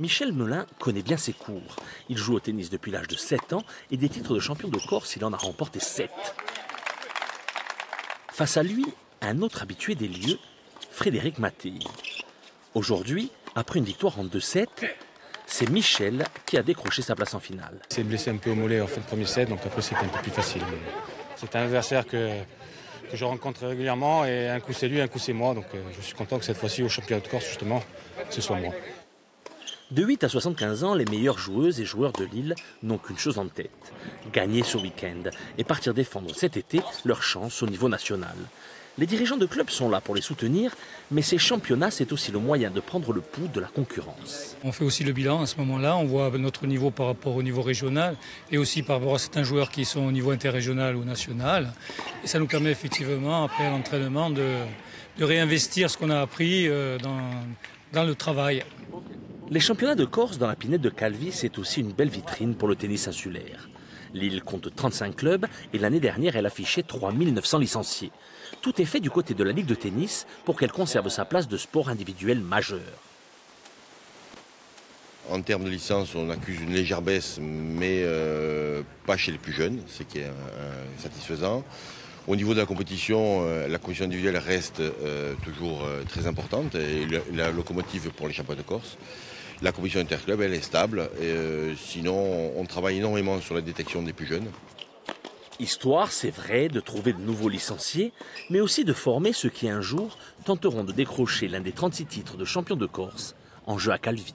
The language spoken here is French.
Michel Melin connaît bien ses cours. Il joue au tennis depuis l'âge de 7 ans et des titres de champion de Corse, il en a remporté 7. Face à lui, un autre habitué des lieux, Frédéric Mattei. Aujourd'hui, après une victoire en 2-7, c'est Michel qui a décroché sa place en finale. Il s'est blessé un peu au mollet en fin de premier set, donc après c'était un peu plus facile. C'est un adversaire que, je rencontre régulièrement et un coup c'est lui, un coup c'est moi. Donc euh, je suis content que cette fois-ci au championnat de Corse, justement, ce soit moi. De 8 à 75 ans, les meilleures joueuses et joueurs de Lille n'ont qu'une chose en tête, gagner ce week-end et partir défendre cet été leur chance au niveau national. Les dirigeants de clubs sont là pour les soutenir, mais ces championnats, c'est aussi le moyen de prendre le pouls de la concurrence. On fait aussi le bilan à ce moment-là, on voit notre niveau par rapport au niveau régional et aussi par rapport à certains joueurs qui sont au niveau interrégional ou national. Et ça nous permet effectivement, après l'entraînement, de, réinvestir ce qu'on a appris euh, dans le travail. Les championnats de Corse dans la pinette de Calvi, c'est aussi une belle vitrine pour le tennis insulaire. Lille compte 35 clubs et l'année dernière, elle affichait 3900 licenciés. Tout est fait du côté de la Ligue de tennis pour qu'elle conserve sa place de sport individuel majeur. En termes de licence, on accuse une légère baisse, mais euh, pas chez les plus jeunes, ce qui est euh, satisfaisant. Au niveau de la compétition, euh, la compétition individuelle reste euh, toujours euh, très importante et la, locomotive pour les championnats de Corse. La compétition interclub, elle est stable. Sinon, on travaille énormément sur la détection des plus jeunes. Histoire, c'est vrai, de trouver de nouveaux licenciés, mais aussi de former ceux qui un jour tenteront de décrocher l'un des 36 titres de champion de Corse en jeu à Calvi.